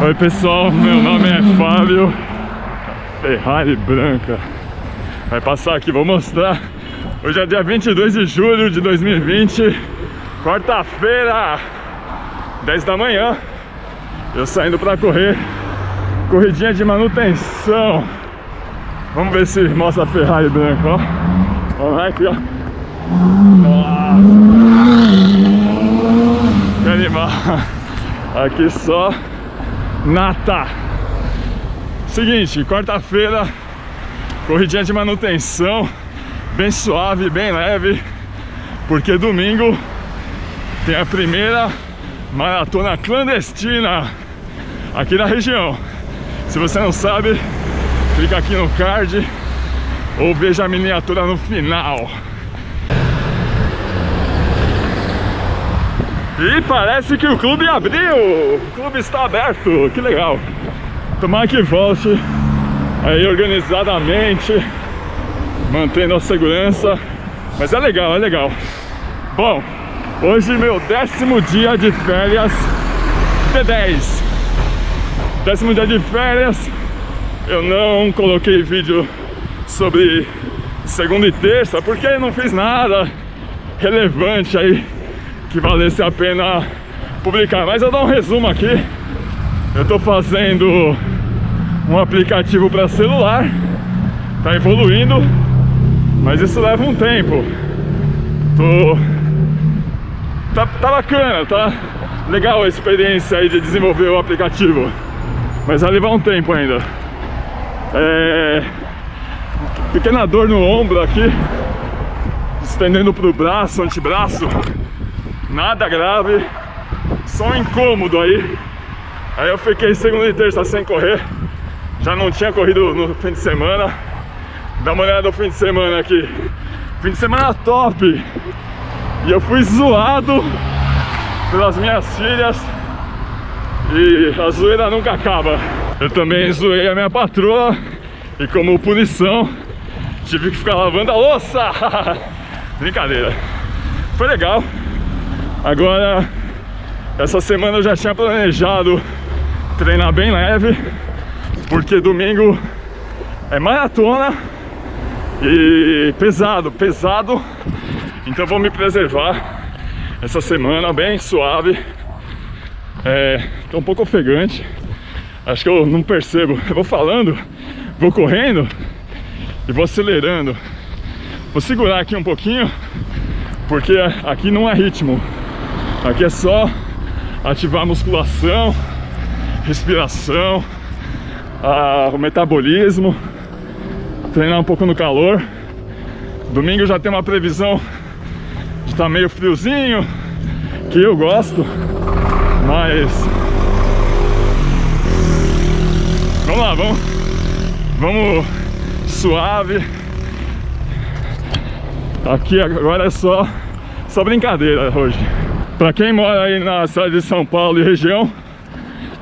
Oi pessoal, meu nome é Fábio. Ferrari branca. Vai passar aqui, vou mostrar. Hoje é dia 22 de julho de 2020 Quarta-feira 10 da manhã. Eu saindo pra correr. Corridinha de manutenção. Vamos ver se mostra a Ferrari branca, ó. Vamos lá aqui, ó. Nossa. Que animal. Aqui só Nata. Seguinte, quarta-feira Corridinha de manutenção Bem suave, bem leve Porque domingo Tem a primeira Maratona clandestina Aqui na região. Se você não sabe Clica aqui no card Ou veja a miniatura no final E parece que o clube abriu, o clube está aberto, que legal. Tomara que volte aí organizadamente, mantendo a segurança. Mas é legal, é legal. Bom, hoje meu décimo dia de férias T10. Décimo dia de férias, eu não coloquei vídeo sobre segunda e terça, porque não fiz nada relevante aí que valesse a pena publicar. Mas eu dou um resumo aqui. Eu estou fazendo um aplicativo para celular. Tá evoluindo, mas isso leva um tempo. Tô tá, tá bacana, tá legal a experiência aí de desenvolver o aplicativo. Mas vai levar um tempo ainda. É... Pequena dor no ombro aqui Estendendo pro braço, antebraço Nada grave, só um incômodo aí. Aí eu fiquei segunda e terça sem correr. Já não tinha corrido no fim de semana. Dá uma olhada no fim de semana aqui. Fim de semana top. E eu fui zoado pelas minhas filhas. E a zoeira nunca acaba. Eu também zoei a minha patroa. E como punição, tive que ficar lavando a louça. Brincadeira. Foi legal. Agora, essa semana eu já tinha planejado treinar bem leve, porque domingo é maratona e pesado, pesado. Então vou me preservar essa semana bem suave. É, tô um pouco ofegante. Acho que eu não percebo. Eu vou falando, vou correndo e vou acelerando. Vou segurar aqui um pouquinho, porque aqui não é ritmo. Aqui é só ativar a musculação, respiração, a, o metabolismo, treinar um pouco no calor. Domingo já tem uma previsão de estar tá meio friozinho, que eu gosto, mas vamos lá, vamos, vamos suave. Aqui agora é só, só brincadeira hoje. Pra quem mora aí na cidade de São Paulo e região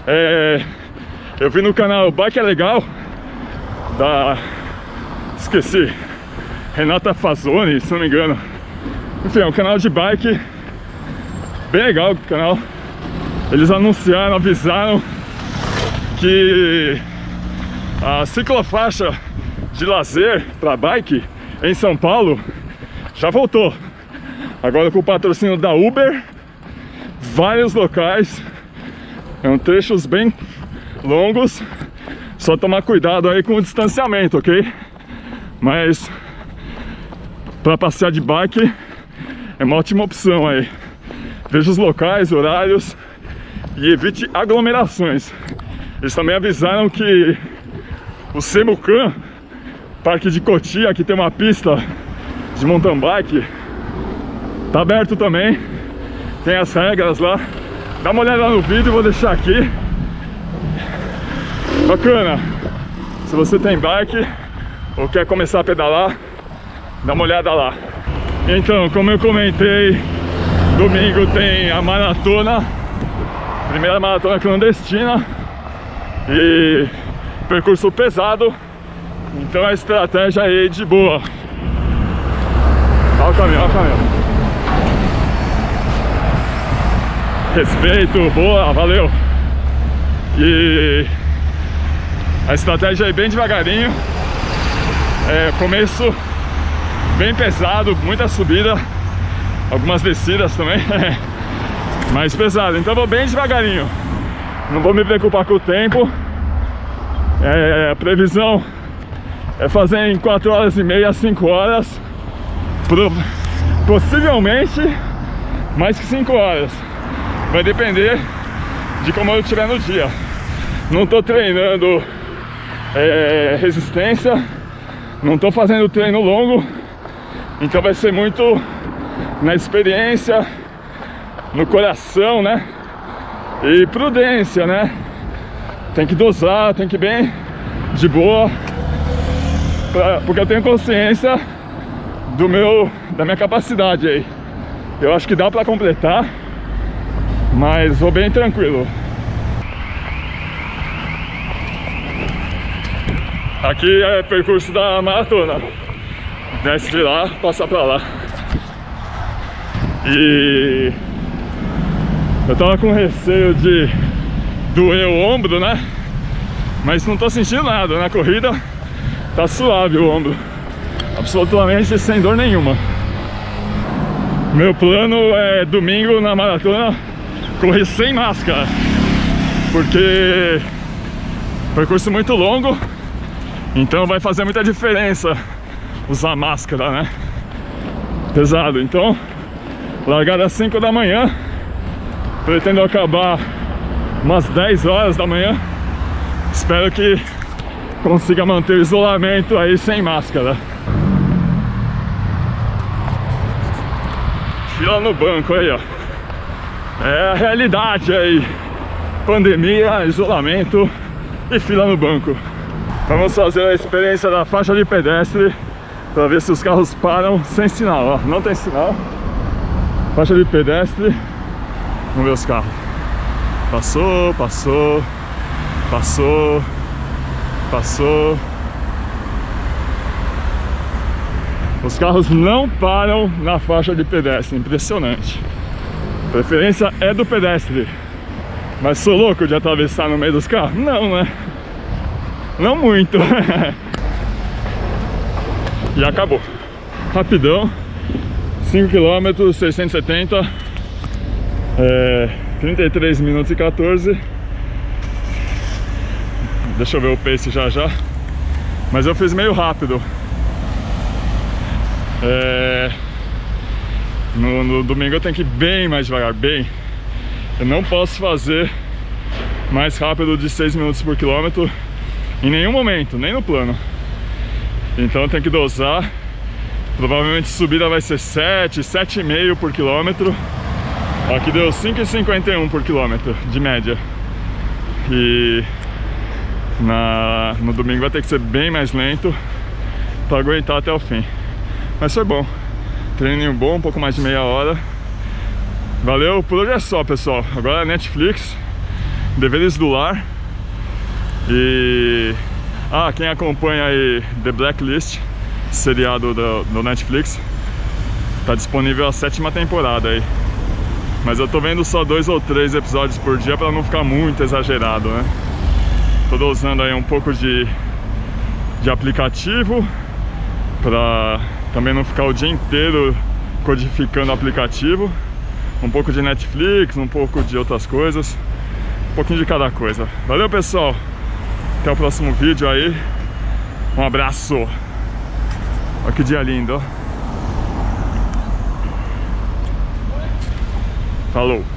é, Eu vi no canal Bike é Legal Da... Esqueci Renata Fazoni, se não me engano. Enfim, é um canal de bike Bem legal o canal. Eles anunciaram, avisaram Que A ciclofaixa de lazer para bike em São Paulo já voltou. Agora com o patrocínio da Uber vários locais. São trechos bem longos. Só tomar cuidado aí com o distanciamento, ok? Mas para passear de bike é uma ótima opção aí. Veja os locais, horários e evite aglomerações. Eles também avisaram que o Semucan, Parque de Cotia, que tem uma pista de mountain bike Tá aberto também tem as regras lá. Dá uma olhada no vídeo, vou deixar aqui. Bacana. Se você tem bike ou quer começar a pedalar, dá uma olhada lá. Então, como eu comentei, domingo tem a maratona, primeira maratona clandestina e percurso pesado, então a estratégia aí de boa. Olha o caminho, olha o caminho. Respeito, boa, valeu. E a estratégia é bem devagarinho. É, começo bem pesado, muita subida, algumas descidas também, mais pesado. Então vou bem devagarinho. Não vou me preocupar com o tempo. É, a previsão é fazer em 4 horas e meia, 5 horas. Pro, possivelmente mais que 5 horas. Vai depender de como eu estiver no dia. Não estou treinando é, resistência, não estou fazendo treino longo, então vai ser muito na experiência, no coração, né? E prudência, né? Tem que dosar, tem que ir bem de boa, pra, porque eu tenho consciência do meu, da minha capacidade aí. Eu acho que dá para completar, mas vou bem tranquilo. Aqui é percurso da maratona. Desce de lá, passa pra lá. E eu tava com receio de doer o ombro, né? Mas não tô sentindo nada. Na corrida tá suave o ombro. Absolutamente sem dor nenhuma. Meu plano é domingo na maratona correr sem máscara. Porque percurso muito longo então vai fazer muita diferença usar máscara, né? Pesado. Então, largar às 5 da manhã. Pretendo acabar umas 10 horas da manhã. Espero que consiga manter o isolamento aí sem máscara. Fila no banco aí, ó. É a realidade aí. Pandemia, isolamento e fila no banco. Vamos fazer a experiência da faixa de pedestre para ver se os carros param sem sinal, ó. Não tem sinal. Faixa de pedestre. Vamos ver os carros. Passou, passou, passou, passou. Os carros não param na faixa de pedestre, impressionante. Preferência é do pedestre. Mas sou louco de atravessar no meio dos carros? Não, né? Não muito. e acabou. Rapidão. 5 km, 670. É, 33 minutos e 14. Deixa eu ver o pace já já. Mas eu fiz meio rápido. É, no, no domingo eu tenho que ir bem mais devagar, bem. Eu não posso fazer mais rápido de 6 minutos por quilômetro em nenhum momento, nem no plano. Então tem que dosar. Provavelmente subida vai ser 7, 7,5 por quilômetro. Aqui deu 5,51 por quilômetro, de média. E na, no domingo vai ter que ser bem mais lento para aguentar até o fim. Mas foi bom. Treininho bom, um pouco mais de meia hora. Valeu, por hoje é só, pessoal. Agora é Netflix, deveres do lar. E ah, quem acompanha aí The Blacklist, seriado do, do Netflix, tá disponível a sétima temporada aí. Mas eu tô vendo só dois ou três episódios por dia para não ficar muito exagerado, né? Tô usando aí um pouco de, de aplicativo para também não ficar o dia inteiro codificando o aplicativo. Um pouco de Netflix, um pouco de outras coisas, um pouquinho de cada coisa. Valeu, pessoal! Até o próximo vídeo aí. Um abraço. Olha que dia lindo. Falou.